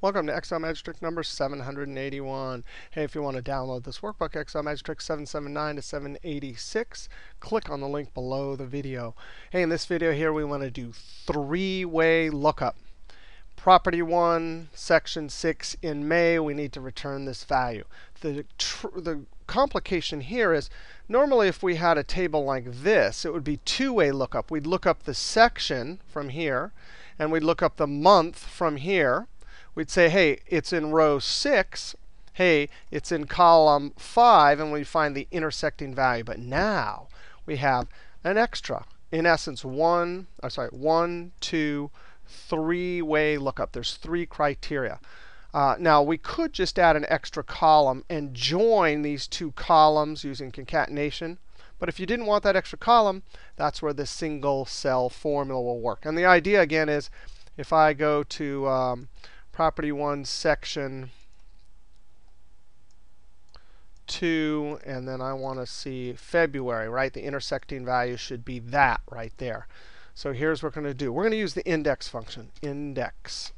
Welcome to Excel Magic Trick number 781. Hey, if you want to download this workbook, Excel Magic Trick 779 to 786, click on the link below the video. Hey, in this video here, we want to do three-way lookup. Property 1, Section 6 in May, we need to return this value. The, the complication here is normally if we had a table like this, it would be two-way lookup. We'd look up the section from here, and we'd look up the month from here we'd say, hey, it's in row 6. Hey, it's in column 5, and we find the intersecting value. But now we have an extra. In essence, one, I'm sorry, one, two, three-way lookup. There's three criteria. Uh, now, we could just add an extra column and join these two columns using concatenation. But if you didn't want that extra column, that's where the single cell formula will work. And the idea, again, is if I go to um, property 1 section 2, and then I want to see February, right? The intersecting value should be that right there. So here's what we're going to do. We're going to use the index function, index.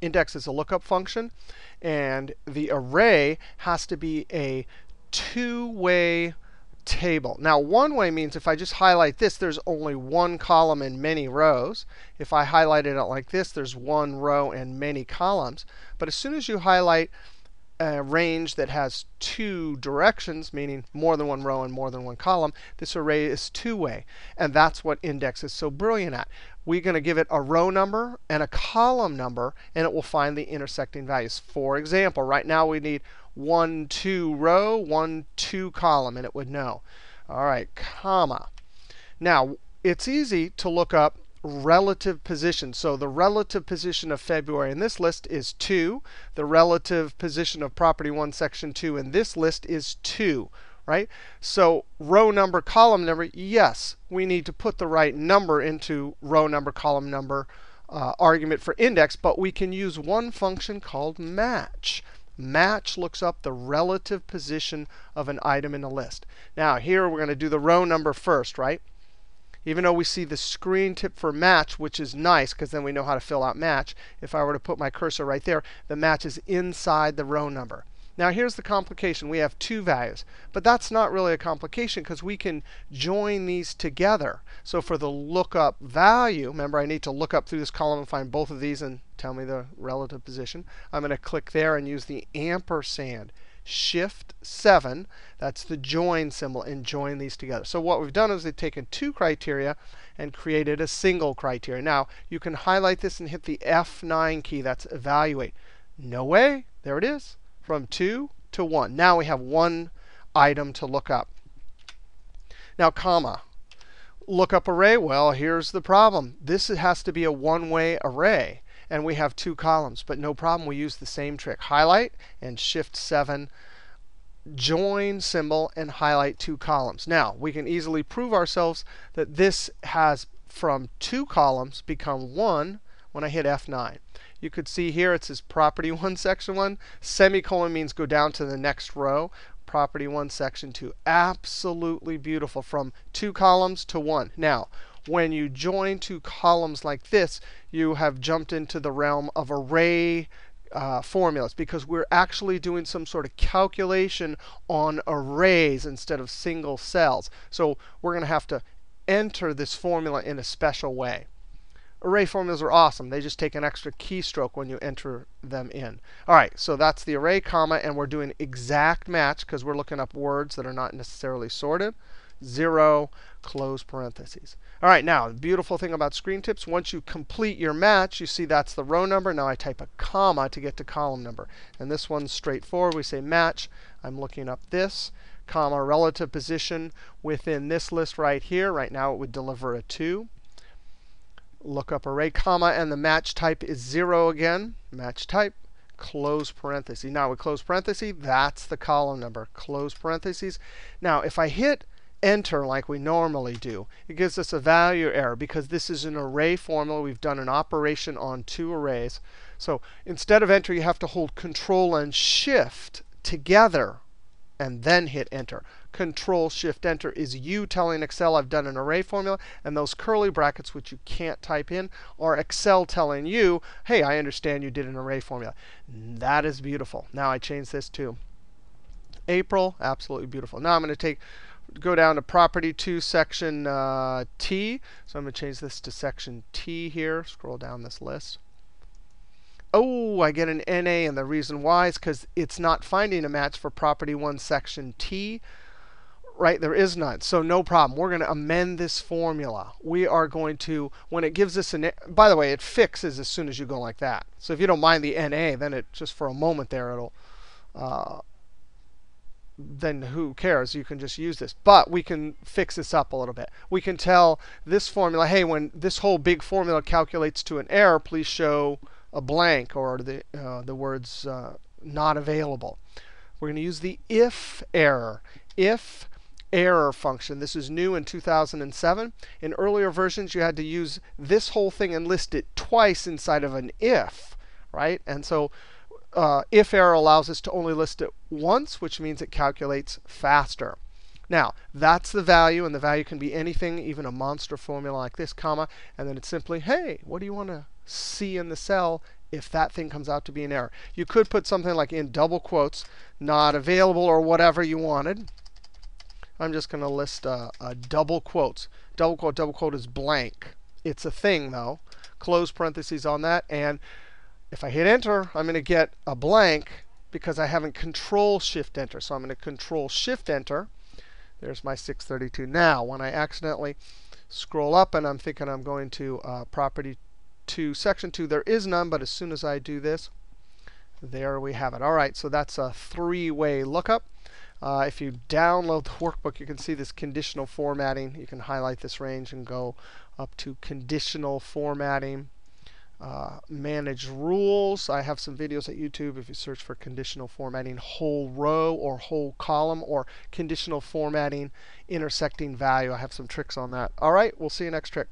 Index is a lookup function, and the array has to be a two-way table. Now, one way means if I just highlight this, there's only one column and many rows. If I highlighted it like this, there's one row and many columns. But as soon as you highlight a range that has two directions, meaning more than one row and more than one column, this array is two-way. And that's what index is so brilliant at. We're going to give it a row number and a column number, and it will find the intersecting values. For example, right now we need 1, 2 row, 1, 2 column, and it would know. All right, comma. Now, it's easy to look up relative position. So the relative position of February in this list is 2. The relative position of property 1 section 2 in this list is 2. Right? So row number, column number, yes, we need to put the right number into row number, column number uh, argument for index, but we can use one function called match. Match looks up the relative position of an item in a list. Now, here we're going to do the row number first, right? even though we see the screen tip for match, which is nice because then we know how to fill out match, if I were to put my cursor right there, the match is inside the row number. Now here's the complication. We have two values. But that's not really a complication because we can join these together. So for the lookup value, remember I need to look up through this column and find both of these and tell me the relative position. I'm going to click there and use the ampersand. Shift 7. That's the join symbol, and join these together. So what we've done is we've taken two criteria and created a single criteria. Now, you can highlight this and hit the F9 key. That's evaluate. No way. There it is. From 2 to 1. Now we have one item to look up. Now, comma. Lookup array. Well, here's the problem. This has to be a one-way array and we have two columns. But no problem, we use the same trick. Highlight and Shift 7, join symbol, and highlight two columns. Now, we can easily prove ourselves that this has from two columns become one when I hit F9. You could see here it says property 1, section 1. Semicolon means go down to the next row. Property 1, section 2. Absolutely beautiful from two columns to one. Now, when you join two columns like this, you have jumped into the realm of array uh, formulas because we're actually doing some sort of calculation on arrays instead of single cells. So we're going to have to enter this formula in a special way. Array formulas are awesome. They just take an extra keystroke when you enter them in. All right, so that's the array comma, and we're doing exact match because we're looking up words that are not necessarily sorted. 0, close parentheses. All right, now, the beautiful thing about screen tips, once you complete your match, you see that's the row number. Now I type a comma to get to column number. And this one's straightforward. We say match. I'm looking up this, comma, relative position within this list right here. Right now it would deliver a 2. Look up array, comma, and the match type is 0 again. Match type close parenthesis. Now, with close parenthesis, that's the column number, close parentheses. Now, if I hit enter like we normally do, it gives us a value error because this is an array formula. We've done an operation on two arrays. So instead of enter, you have to hold Control and Shift together and then hit enter. Control Shift Enter is you telling Excel I've done an array formula. And those curly brackets, which you can't type in, are Excel telling you, hey, I understand you did an array formula. That is beautiful. Now I change this to April. Absolutely beautiful. Now I'm going to take go down to property 2 section uh, T. So I'm going to change this to section T here. Scroll down this list. Oh, I get an NA, and the reason why is because it's not finding a match for property 1 section T. Right, there is none. So no problem. We're going to amend this formula. We are going to, when it gives us an, by the way, it fixes as soon as you go like that. So if you don't mind the NA, then it just for a moment there, it'll uh, then who cares? You can just use this. But we can fix this up a little bit. We can tell this formula, hey, when this whole big formula calculates to an error, please show a blank or the, uh, the words uh, not available. We're going to use the if error. If error function. This is new in 2007. In earlier versions, you had to use this whole thing and list it twice inside of an if, right? And so uh, if error allows us to only list it once, which means it calculates faster. Now, that's the value, and the value can be anything, even a monster formula like this, comma, and then it's simply, hey, what do you want to see in the cell if that thing comes out to be an error? You could put something like in double quotes, not available, or whatever you wanted. I'm just going to list uh, uh, double quotes. Double quote, double quote is blank. It's a thing, though. Close parentheses on that, and if I hit enter, I'm going to get a blank because I haven't control shift enter. So I'm going to control shift enter. There's my 632. Now, when I accidentally scroll up and I'm thinking I'm going to uh, property 2, section 2, there is none. But as soon as I do this, there we have it. All right, so that's a three-way lookup. Uh, if you download the workbook, you can see this conditional formatting. You can highlight this range and go up to conditional formatting. Uh, manage rules. I have some videos at YouTube if you search for conditional formatting whole row or whole column or conditional formatting intersecting value. I have some tricks on that. All right, we'll see you next trick.